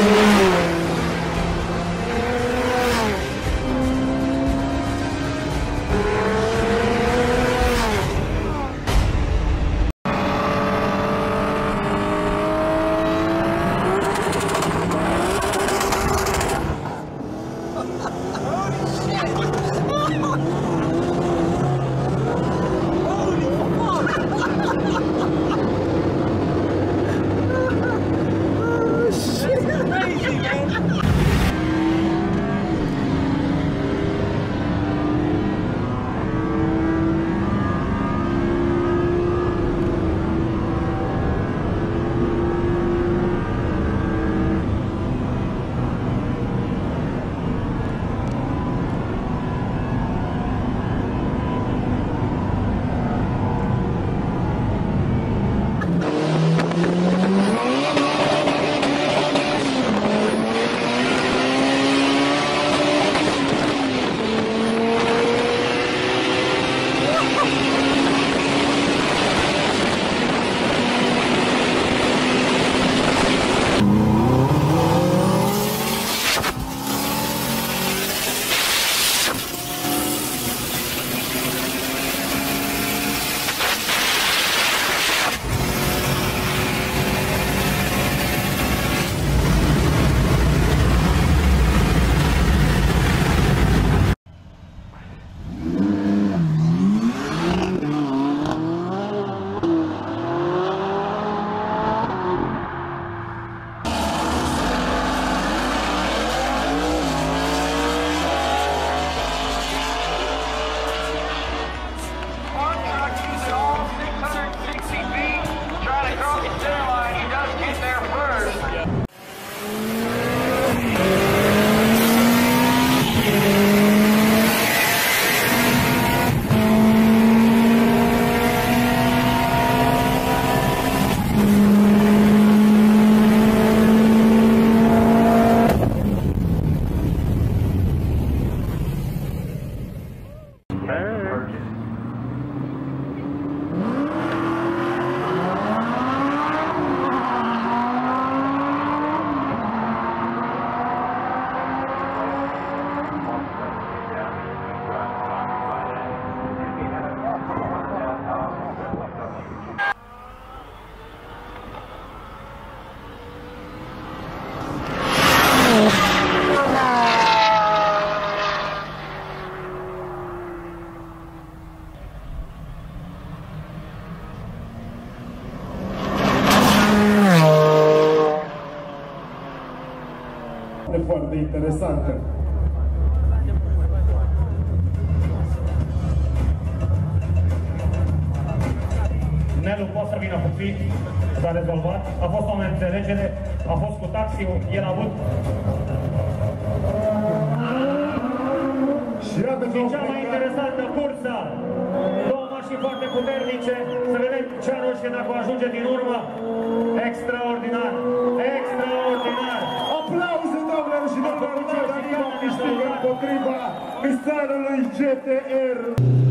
Thank you. Interesantă. Nelu poate să vină cu fi, s-a rezolvat. A fost o neînțelegere, a fost cu taxiul, el a avut Și iată că și cea mai interesantă cursă. Două mașini foarte puternice. Să vedem ce anuște dacă ajunge din urmă. Extraordinar! Extraordinar! Tripola, Missano Luigete Erro.